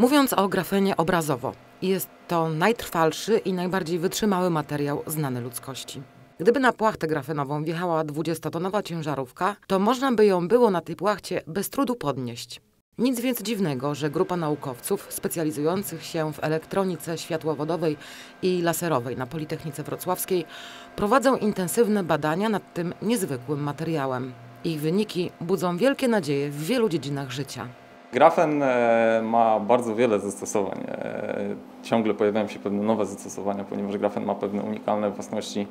Mówiąc o grafenie obrazowo, jest to najtrwalszy i najbardziej wytrzymały materiał znany ludzkości. Gdyby na płachtę grafenową wjechała 20-tonowa ciężarówka, to można by ją było na tej płachcie bez trudu podnieść. Nic więc dziwnego, że grupa naukowców specjalizujących się w elektronice światłowodowej i laserowej na Politechnice Wrocławskiej prowadzą intensywne badania nad tym niezwykłym materiałem. Ich wyniki budzą wielkie nadzieje w wielu dziedzinach życia. Grafen e, ma bardzo wiele zastosowań. E, ciągle pojawiają się pewne nowe zastosowania, ponieważ grafen ma pewne unikalne własności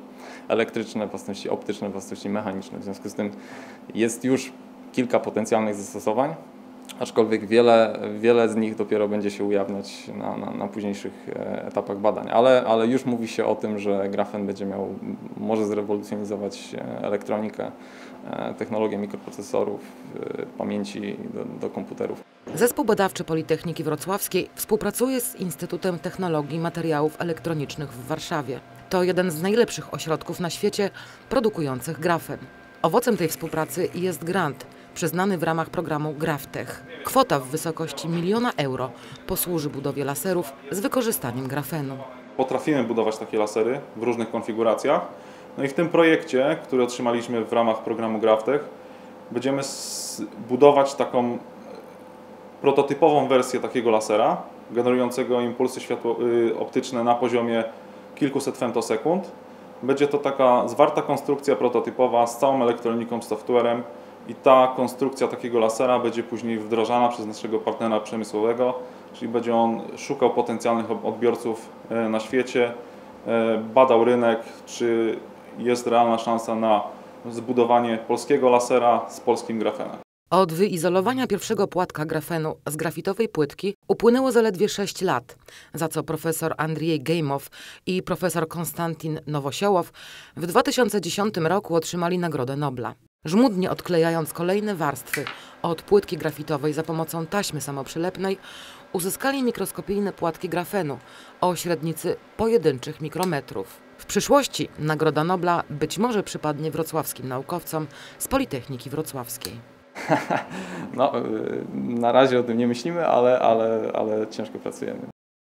elektryczne, własności optyczne, własności mechaniczne. W związku z tym jest już kilka potencjalnych zastosowań, aczkolwiek wiele, wiele z nich dopiero będzie się ujawniać na, na, na późniejszych e, etapach badań. Ale, ale już mówi się o tym, że grafen będzie miał, może zrewolucjonizować elektronikę, technologię mikroprocesorów, pamięci do, do komputerów. Zespół badawczy Politechniki Wrocławskiej współpracuje z Instytutem Technologii Materiałów Elektronicznych w Warszawie. To jeden z najlepszych ośrodków na świecie produkujących grafen. Owocem tej współpracy jest grant przyznany w ramach programu GrafTech. Kwota w wysokości miliona euro posłuży budowie laserów z wykorzystaniem grafenu. Potrafimy budować takie lasery w różnych konfiguracjach. No i w tym projekcie, który otrzymaliśmy w ramach programu GrafTech, będziemy budować taką prototypową wersję takiego lasera, generującego impulsy światło, y, optyczne na poziomie kilkuset femtosekund. Będzie to taka zwarta konstrukcja prototypowa z całą elektroniką, softwarem i ta konstrukcja takiego lasera będzie później wdrażana przez naszego partnera przemysłowego, czyli będzie on szukał potencjalnych odbiorców e, na świecie, e, badał rynek, czy jest realna szansa na zbudowanie polskiego lasera z polskim grafenem. Od wyizolowania pierwszego płatka grafenu z grafitowej płytki upłynęło zaledwie 6 lat, za co profesor Andrzej Gejmow i profesor Konstantin Nowosiołow w 2010 roku otrzymali Nagrodę Nobla. Żmudnie odklejając kolejne warstwy od płytki grafitowej za pomocą taśmy samoprzylepnej, uzyskali mikroskopijne płatki grafenu o średnicy pojedynczych mikrometrów. W przyszłości Nagroda Nobla być może przypadnie wrocławskim naukowcom z Politechniki Wrocławskiej. No, y, na razie o tym nie myślimy, ale, ale, ale ciężko pracujemy.